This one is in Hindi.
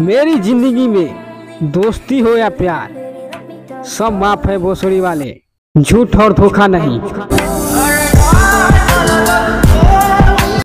मेरी ज़िंदगी में दोस्ती हो या प्यार, सब माफ़ है भोसड़ी वाले। झूठ और धोखा नहीं।